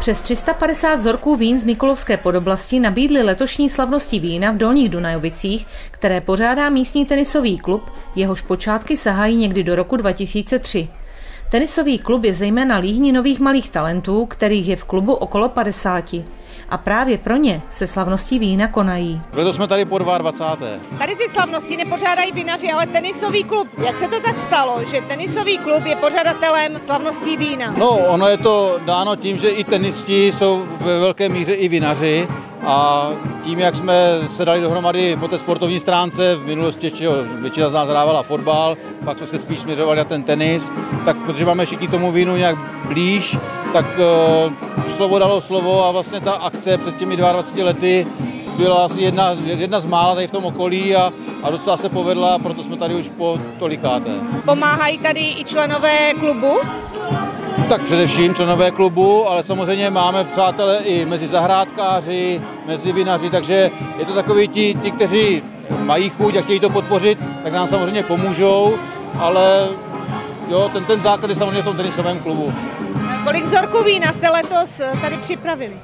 Přes 350 vzorků vín z Mikulovské podoblasti nabídly letošní slavnosti vína v Dolních Dunajovicích, které pořádá místní tenisový klub, jehož počátky sahají někdy do roku 2003. Tenisový klub je zejména líhní nových malých talentů, kterých je v klubu okolo 50. A právě pro ně se slavnosti vína konají. Proto jsme tady po 22. Tady ty slavnosti nepořádají vinaři, ale tenisový klub. Jak se to tak stalo, že tenisový klub je pořadatelem slavností vína? No, ono je to dáno tím, že i tenisti jsou ve velké míře i vinaři a tím, jak jsme se dali dohromady po té sportovní stránce, v minulosti ještě většina z nás hrávala fotbal, pak jsme se spíš směřovali na ten tenis, tak protože máme všichni tomu vínu nějak blíž, tak uh, slovo dalo slovo a vlastně ta akce před těmi 22 lety byla asi jedna, jedna z mála tady v tom okolí a, a docela se povedla, proto jsme tady už po tolikáté. Pomáhají tady i členové klubu? Tak především členové klubu, ale samozřejmě máme přátelé i mezi zahrádkáři, mezi vinaři, takže je to takový ti, ti, kteří mají chuť a chtějí to podpořit, tak nám samozřejmě pomůžou, ale jo, ten, ten základ je samozřejmě v tom tenisovém klubu. Kolik vzorků vína jste letos tady připravili?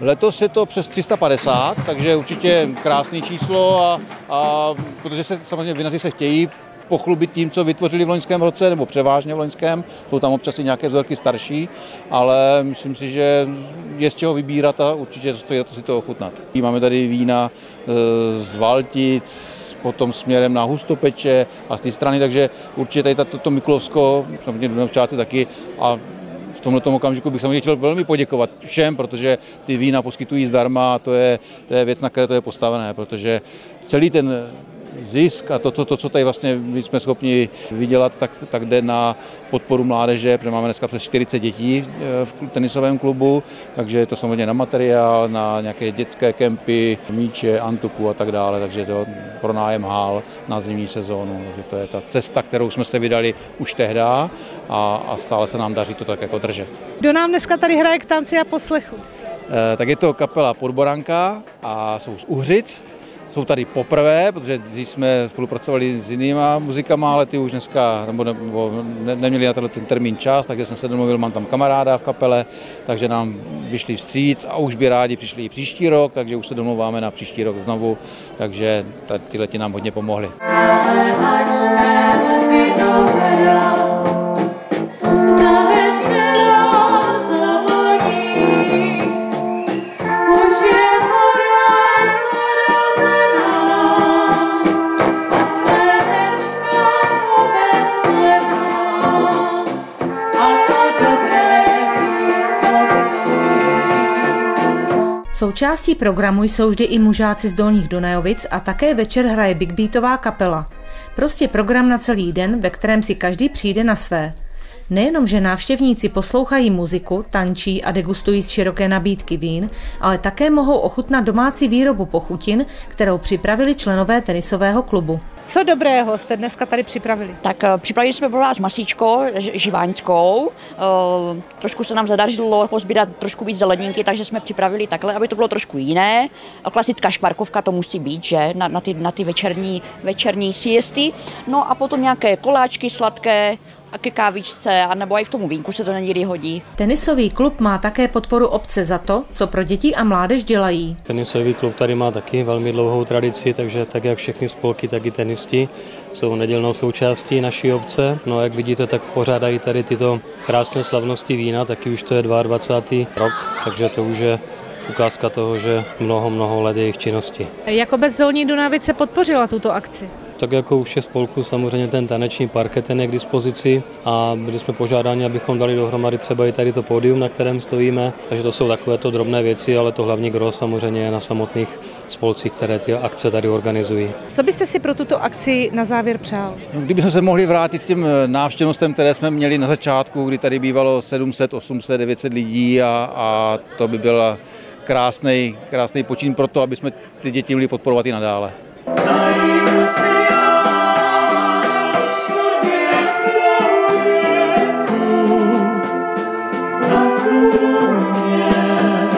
Letos je to přes 350, takže určitě krásné číslo a, a protože se samozřejmě vinaři se chtějí pochlubit tím, co vytvořili v loňském roce, nebo převážně v loňském. Jsou tam občas i nějaké vzorky starší, ale myslím si, že je z čeho vybírat a určitě stojí to si to ochutnat. Máme tady vína e, z Valtic, potom směrem na Hustopeče a z té strany, takže určitě tady toto Mikulovsko, samozřejmě v části taky a v tomto okamžiku bych samozřejmě chtěl velmi poděkovat všem, protože ty vína poskytují zdarma a to je, to je věc, na které to je postavené, protože celý ten zisk a to, to, to, co tady vlastně my jsme schopni vydělat, tak, tak jde na podporu mládeže, protože máme dneska přes 40 dětí eh, v tenisovém klubu, takže je to samozřejmě na materiál, na nějaké dětské kempy, míče, antuku a tak dále, takže to pro nájem hál na zimní sezónu, takže to je ta cesta, kterou jsme se vydali už tehdy a, a stále se nám daří to tak jako držet. Kdo nám dneska tady hraje k tanci a poslechu? E, tak je to kapela Podboranka a jsou z Uhřic jsou tady poprvé, protože když jsme spolupracovali s jinýma muzikama, ale ty už dneska nebo, nebo ne, neměli na ten termín čas, takže jsem se domluvil, mám tam kamaráda v kapele, takže nám vyšli vstříc a už by rádi přišli i příští rok, takže už se domluváme na příští rok znovu, takže tyhle ti nám hodně pomohli. Součástí programu jsou vždy i mužáci z Dolních Dunajovic a také večer hraje Big Beatová kapela. Prostě program na celý den, ve kterém si každý přijde na své. Nejenom, že návštěvníci poslouchají muziku, tančí a degustují z široké nabídky vín, ale také mohou ochutnat domácí výrobu pochutin, kterou připravili členové tenisového klubu. Co dobrého jste dneska tady připravili? Tak eh, připravili jsme pro vás masíčko živáňskou. Eh, trošku se nám zadařilo pozbírat trošku víc zeleninky, takže jsme připravili takhle, aby to bylo trošku jiné. Klasická šparkovka to musí být, že? Na, na ty, na ty večerní, večerní siesty. No a potom nějaké koláčky sladké, a ke kávičce, anebo i k tomu vínku se to někdy hodí. Tenisový klub má také podporu obce za to, co pro děti a mládež dělají. Tenisový klub tady má taky velmi dlouhou tradici, takže tak jak všechny spolky, tak i tenisti jsou nedělnou součástí naší obce. No a jak vidíte, tak pořádají tady tyto krásné slavnosti vína, taky už to je 22. rok, takže to už je ukázka toho, že mnoho, mnoho let jejich činnosti. Jak obec Dolní Dunavice podpořila tuto akci? Tak jako u všech spolků samozřejmě ten taneční parket ten je k dispozici a byli jsme požádáni, abychom dali dohromady třeba i tady to pódium, na kterém stojíme. Takže to jsou takovéto drobné věci, ale to hlavní gro samozřejmě je na samotných spolcích, které ty akce tady organizují. Co byste si pro tuto akci na závěr přál? No, kdybychom se mohli vrátit k těm eh, návštěvnostem, které jsme měli na začátku, kdy tady bývalo 700, 800, 900 lidí a, a to by byla krásný, krásný počin pro to, aby jsme ty děti měli podporovat i nadále. Yeah.